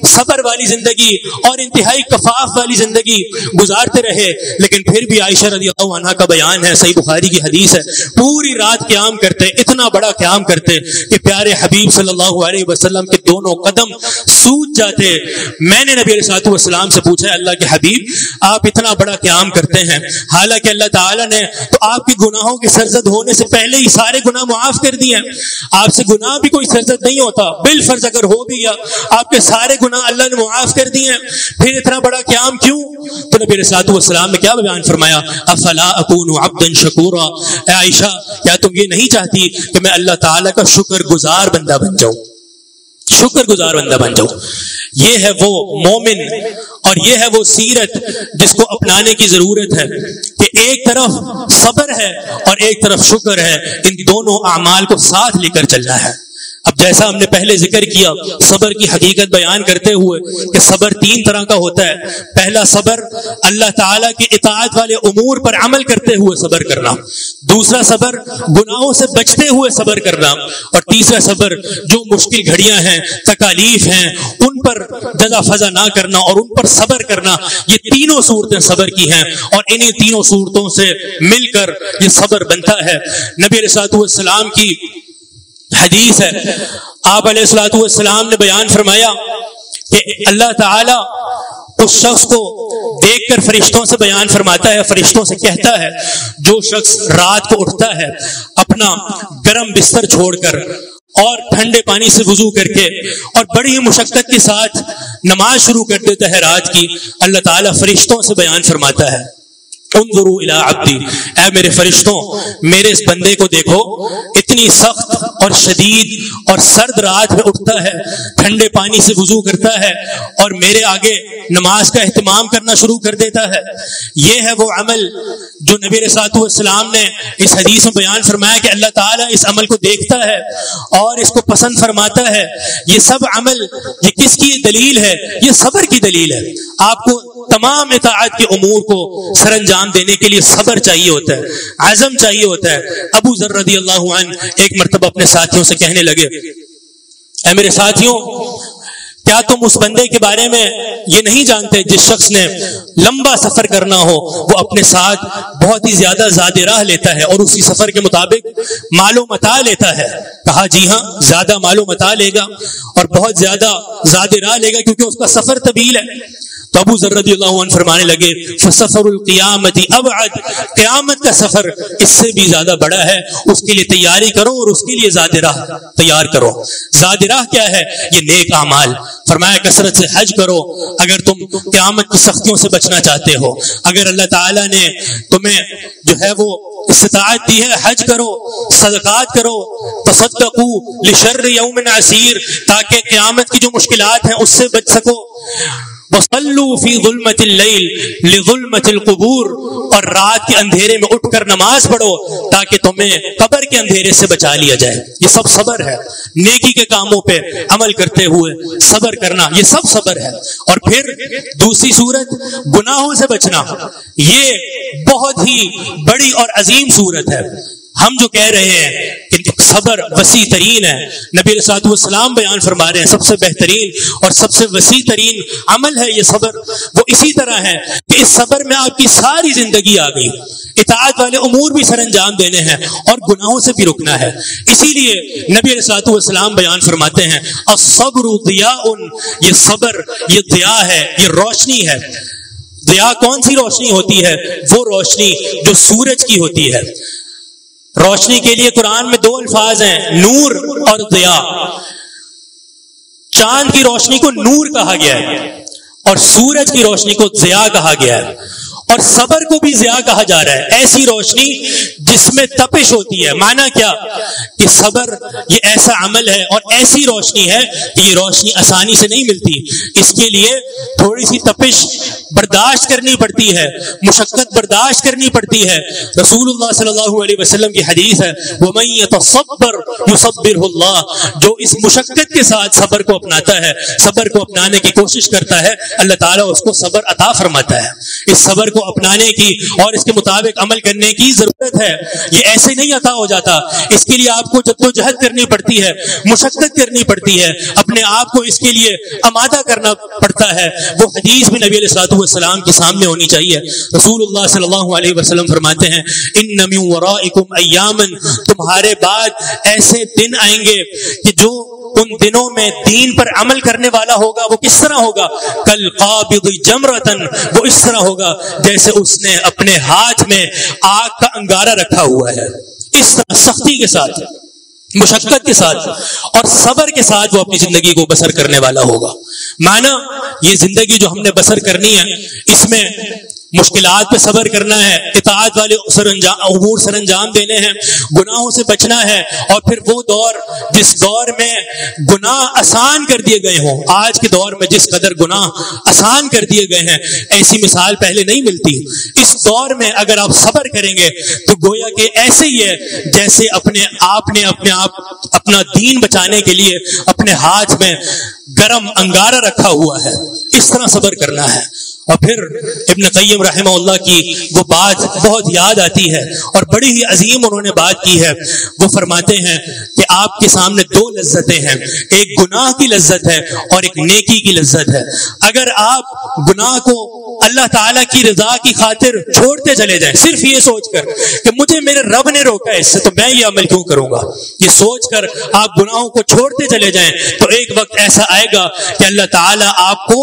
सबर वाली ज़िंदगी और इंतहाई कफाफ वाली ज़िंदगी गुजारते रहे। लेकिन फिर भी आयशा अल्लाह का बयान है, सही बुखारी की हदीस है, पूरी रात क्याम करते, इतना बड़ा क्याम करते कि प्यारे हबीब वसल्लम के दोनों कदम सूझ जाते। मैंने नबी सलाम से पूछा अल्लाह के हबीब, आप इतना बड़ा क्याम करते हैं। हालाँकि अल्लाह ताला ने तो आपके गुनाहों की सरजद होने से पहले ही सारे गुनाह मुआफ कर दिए आपसे गुनाह भी कोई सरजद नहीं होता बिल फ़र्ज़ अगर हो भी गया, आपके सारे गुना अल्लाह ने मुआफ कर दिए फिर इतना बड़ा क्याम क्यों? तो नबी सलाम ने क्या बयान फरमाया? अफला अकून अब्दन शकूरा? आयशा, क्या तुम ये नहीं चाहती कि मैं अल्लाह ताला का शुक्र गुजार बंदा बन जाऊँ? शुक्र गुजार बंदा बन जाओ ये है वो मोमिन और ये है वो सीरत जिसको अपनाने की ज़रूरत है कि एक तरफ़ सबर है और एक तरफ़ शुक्र है। इन दोनों अमाल को साथ लेकर चलना है। अब जैसा हमने पहले ज़िक्र किया, सबर की हकीकत बयान करते हुए कि सबर तीन तरह का होता है। पहला सबर, अल्लाह ताला के इतात वाले उमूर पर अमल करते हुए सबर करना। दूसरा सबर, गुनाहों से बचते हुए सबर करना। और तीसरा सबर, जो मुश्किल घड़ियाँ हैं, तकालीफ हैं, उन पर जजा फजा ना करना और उन पर सबर करना, ये तीनों सूरतें सबर की हैं। और इन्हीं तीनों सूरतों से मिलकर ये सबर बनता है। नबी सलाम की हदीस है। आप सलाम ने बयान फरमाया कि अल्लाह ताला उस शख्स को देखकर फरिश्तों से बयान फरमाता है, फरिश्तों से कहता है, जो शख्स रात को उठता है, अपना गर्म बिस्तर छोड़कर और ठंडे पानी से वज़ू करके और बड़ी ही मुशक्कत के साथ नमाज़ शुरू कर देता है रात की, अल्लाह ताला फरिश्तों से बयान फरमाता है। मेरे फरिश्तों, मेरे इस बंदे को देखो, इतनी सख्त और शदीद और सर्द रात में उठता है, ठंडे पानी से वज़ू करता है और मेरे आगे नमाज़ का अहतमाम करना शुरू कर देता है। ये है वो अमल जो नबी सलाम ने इस हदीस में बयान फरमाया कि अल्लाह ताला इस अमल को देखता है और इसको पसंद फरमाता है। ये सब अमल, ये किसकी दलील है? ये सबर की दलील है। आपको तमाम इतात के अमूर को सर अंजाम देने के लिए सबर चाहिए होता है, आज़म चाहिए होता है। अबू जर रदी अल्लाह एक मरतब अपने साथियों से कहने लगे मेरे साथियों क्या तुम उस बंदे के बारे में ये नहीं जानते जिस शख्स ने लंबा सफ़र करना हो? वो अपने साथ बहुत ही ज़्यादा ज़्यादा राह लेता है और उसी सफ़र के मुताबिक मालो मता लेता है। कहा, जी हाँ ज़्यादा मालो मता लेगा और बहुत ज़्यादा ज़्यादा राह लेगा क्योंकि उसका सफ़र तबील है। तो अबू जर्रदी फरमाने लगे अब क्यामत का सफ़र इससे भी ज़्यादा बड़ा है। उसके लिए तैयारी करो और उसके लिए जादिरा तैयार करो। जादिरा क्या है? ये नेक अमाल फरमाया कसरत से हज करो, अगर तुम क्यामत की सख्तियों से बचना चाहते हो। अगर अल्लाह ताला ने तुम्हें जो है वो इस्तात दी है, हज करो, सदकात करो तसदकू लिशर असीर, ताकि क्यामत की जो मुश्किल हैं उससे बच सको। कबूर, और रात के अंधेरे में उठकर नमाज़ पढ़ो, ताकि तुम्हें कबर के अंधेरे से बचा लिया जाए। ये सब सबर है। नेकी के कामों पे अमल करते हुए सबर करना, ये सब सबर है। और फिर दूसरी सूरत, गुनाहों से बचना। ये बहुत ही बड़ी और अजीम सूरत है। हम जो कह रहे हैं कि सबर वसी तरीन है। नबी सलाम बयान फरमा रहे हैं, सबसे बेहतरीन और सबसे वसी तरीन अमल है ये सबर। वो इसी तरह है कि इस सबर में आपकी सारी ज़िंदगी आ गई। इताज वाले उमूर भी सर अंजाम देने हैं और गुनाहों से भी रुकना है। इसीलिए नबी सलाम बयान फरमाते हैं और सब्र दिया उन ये सबर, ये दिया है, ये रोशनी है। दिया कौन सी रोशनी होती है? वो रोशनी जो सूरज की होती है। रोशनी के लिए कुरान में दो अल्फाज हैं, नूर और दया। चाँद की रोशनी को नूर कहा गया है और सूरज की रोशनी को जया कहा गया है। और सबर को भी जिया कहा जा रहा है। ऐसी रोशनी जिसमें तपिश होती है। माना क्या? कि सबर, ये ऐसा अमल है और ऐसी रोशनी है कि ये रोशनी आसानी से नहीं मिलती। इसके लिए थोड़ी सी तपिश बर्दाश्त करनी पड़ती है। मुशक्क़त बर्दाश्त करनी पड़ती है। रसूलुल्लाह सल्लल्लाहु वसल्लम की हदीस है वमैतसब्बर युसब्बिरहुल्लाह जो इस मुशक्क़त के साथ सबर को अपनाता है। सबर को अपनाने की कोशिश करता है। अल्लाह ताला उसको सबर अता फरमाता है। इस सबर को अपनाने की और इसके मुताबिक अमल करने की ज़रूरत है। ये ऐसे नहीं अता हो जाता। इसके लिए आपको जद्दोजहद करनी पड़ती है, मुशक्कत करनी पड़ती है। अपने आप को इसके लिए अमादा करना पड़ता है। वो हदीस भी नबी सलाम के सामने होनी चाहिए। रसूलुल्लाह सल्लल्लाहु अलैहि वसल्लम फरमाते हैं इन नमी तुम्हारे बाद ऐसे दिन आएँगे कि जो उन दिनों में दीन पर अमल करने वाला होगा, वो किस तरह होगा? कल काबिद जमरतन, वो इस तरह होगा जैसे उसने अपने हाथ में आग का अंगारा रखा हुआ है। इस तरह सख्ती के साथ, मुशक्कत के साथ और सबर के साथ वो अपनी ज़िंदगी को बसर करने वाला होगा। माना ये ज़िंदगी जो हमने बसर करनी है, इसमें मुश्किल पे सबर करना है इतात वाले अमूर सर अंजाम देने हैं, गुनाहों से बचना है, और फिर वो दौर जिस दौर में गुनाह आसान कर दिए गए हों, आज के दौर में जिस कदर गुनाह आसान कर दिए गए हैं, ऐसी मिसाल पहले नहीं मिलती। इस दौर में अगर आप सबर करेंगे तो गोया के ऐसे ही है, जैसे अपने आप ने अपने आप, अपना दीन बचाने के लिए अपने हाथ में गर्म अंगारा रखा हुआ है। इस तरह सबर करना है। और फिर इब्न कय्यम रहमल्ला की वो बात बहुत याद आती है और बड़ी ही अजीम उन्होंने बात की है। वो फरमाते हैं कि आपके सामने दो लज्जतें हैं, एक गुनाह की लज्जत है और एक नेकी की लज्जत है। अगर आप गुनाह को अल्लाह ताला की रजा की खातिर छोड़ते चले जाएँ, सिर्फ़ ये सोचकर कि मुझे मेरे रब ने रोका है, इससे तो मैं ये अमल क्यों करूँगा? ये सोचकर आप गुनाहों को छोड़ते चले जाएँ तो एक वक्त ऐसा आएगा कि अल्लाह ताला आपको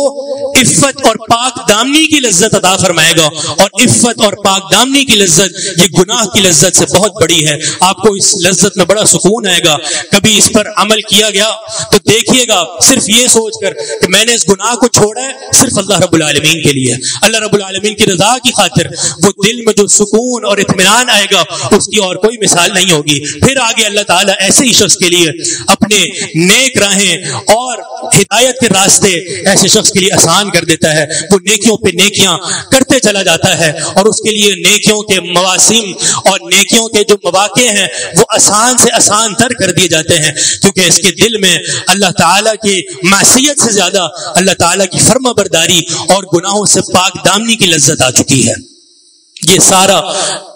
इफ्फत और पाक दामनी की लज्जत अदा फरमाएगा। और इफ्फत और पाक दामनी की लज्जत, ये गुनाह की लज्जत से बहुत बड़ी है। आपको इस लज्जत में बड़ा सुकून आएगा। कभी इस पर अमल किया गया तो देखिएगा, सिर्फ़ ये सोचकर कि मैंने इस गुनाह को छोड़ा है, सिर्फ़ अल्लाह रब्बुल आलमीन के लिए। अल्लाह रब्बुल आलमीन की रजा की खातिर वो दिल में जो सुकून और इतमान आएगा, उसकी और कोई मिसाल नहीं होगी। फिर आगे अल्लाह ताला ऐसे ही शख्स के लिए अपने नेक राहें और हिदायत के रास्ते ऐसे शख्स के लिए आसान कर देता है। वो नेकियों पे नेकियाँ करते चला जाता है और उसके लिए नेकियों के मवासिम और नेकियों के जो मवाक़े हैं, वो आसान से आसान तर कर दिए जाते हैं। क्योंकि इसके दिल में अल्लाह ताला की मासीत से ज़्यादा अल्लाह ताला की फर्मा बरदारी और गुनाहों से पाक दामनी की लज्जत आ चुकी है। ये सारा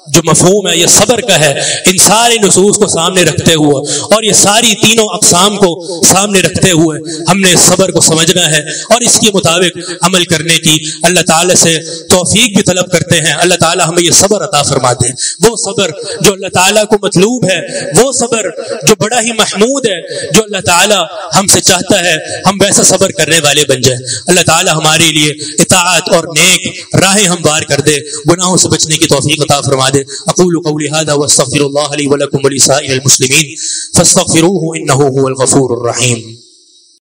जो मफहूम है, ये सबर का है, इन सारे नसूस को सामने रखते हुए और ये सारी तीनों अकसाम को सामने रखते हुए हमने सबर को समझना है और इसके मुताबिक अमल करने की अल्लाह ताला से तोफीक भी तलब करते हैं। अल्लाह ताला हमें ये सबर अता फरमा दे वो सबर जो अल्लाह ताला को मतलूब है, वो सबर जो बड़ा ही महमूद है, जो अल्लाह ताला हमसे चाहता है, हम वैसा सबर करने वाले बन जाए। अल्लाह ताला हमारे लिए इतात और नेक राहें हम बार कर दे। गुनाहों से बचने की तोफीक अता फरमा दे। अकूल कौली हादा वस्तगफिरुल्लाह ली व लकुम व लिसाइरिल मुस्लिमीन फस्तगफिरूहु इन्नहु हुवल गफूरुर रहीम